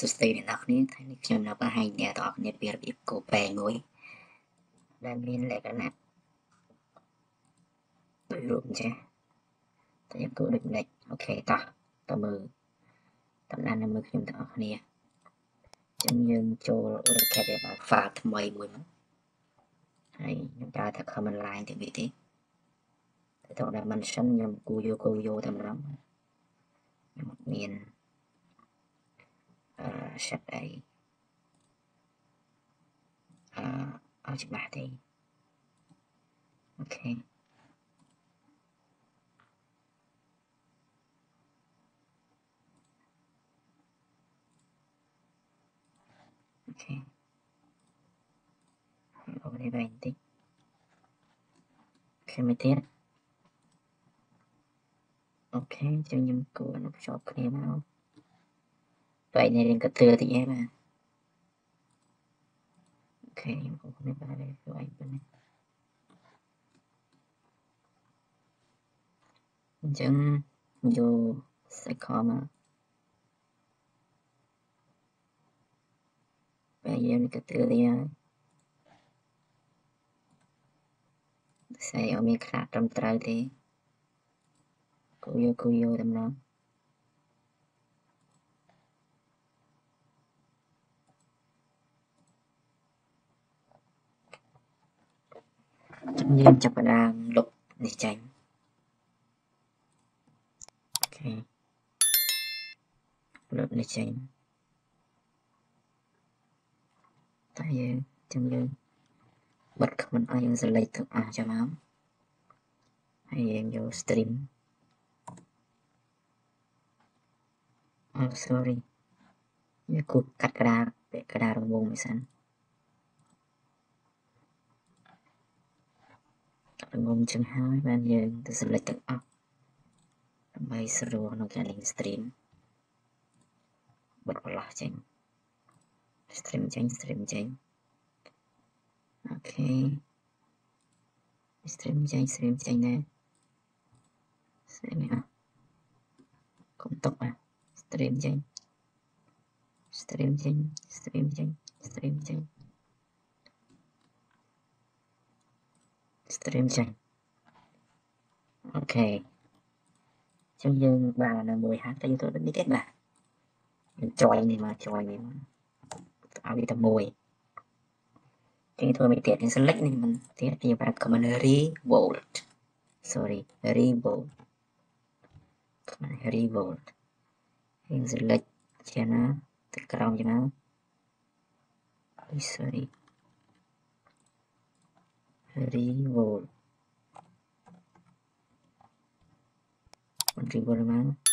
សួស្តីអ្នកនរគ្នាថ្ងៃនេះខ្ញុំនៅបង្ហាញអ្នកទាំងអស់គ្នាពីរបៀបកូប៉ែមួយដែលមានលក្ខណៈដូចរូបអញ្ចឹងតែខ្ញុំគូដូចម្ដេចអូខេតោះតើមើលតំណាននៅមើលខ្ញុំទាំងអស់គ្នាចឹងយើងចូល recap របស់ file ថ្មីមួយមកហើយខ្ញុំប្រើថា command line ទៅវាទេទៅដល់ dimension ខ្ញុំគូយកគូយកតែម្ដងខ្ញុំមាន set A uh, automatic okay okay over đây bạn tí khi mới tiết ok cho nhầm của nó cho kia mau vậy này lên cất thừa thì em à ok em cũng không biết bài đây của anh bên này chẳng vô sẽ có mà bây giờ lên cất thừa thì em sẽ ở miền khác trong trời thì cô vô cô vô tầm đó យើងចា ប់ផ្ដើមលុបនេះចេញអូខេលុបនេះចេញតែយើងចាំយើងបិទ comment ឲ្យយើង select ទាំងអស់ចាំមកហើយយើងយក stream oh sorry យើងគូកាត់ក្តារពាក្យក្តាររង្វង់មួយសិន ងុំចឹងហើយបានយើងទៅ select ទាំងអស់ដើម្បីស្រួលក្នុងការលេង stream បិទបន្លោះចេញ stream ចេញ stream ចេញអូខេ stream ចេញ stream ចេញណា stream អស់កុំຕົកណា stream ចេញ stream ចេញ stream ចេញ stream ចេញ stream ចេញអូខេចឹងយើងបាននៅមួយហាតែយើងទៅនេះទេបាទយើងចយនេះមកចយនេះមកឲ្យវាតែមួយចឹងធ្វើមិនទៀតយើង select នេះមិនទៀតយើងប្រើ command revolt sorry revolt command revolt យើង select ជាណាទៅក្រោមជាណា sorry revolve revolve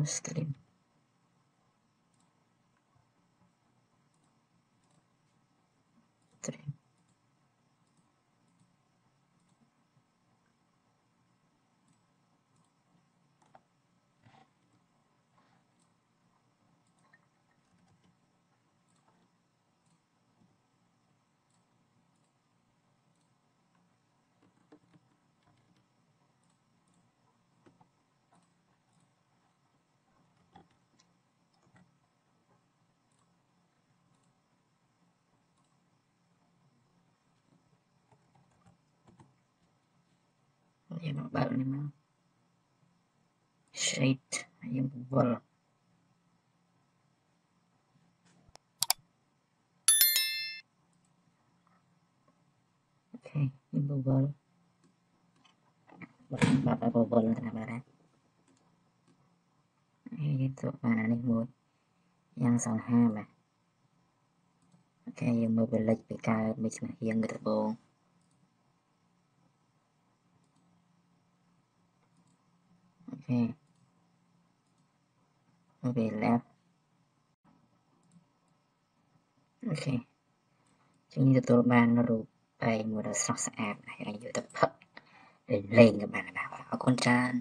mana stream stream Ayan ang bago ni mga shade. Ayan bubble. Okay, yung bubble. Baka bubble na ba rin? Ayan ito, mana ni mo. Yang sang ham à. Okay, yung mobile light bị cao, bị mà hiên người ta bông. Okay ហើយពេល left អូខេចឹងទទួលបានរូបបែកមួយដ៏ស្រស់ស្អាតហើយអាចយកទៅផឹកលេងក៏បានដែរបាទអរគុណច្រើន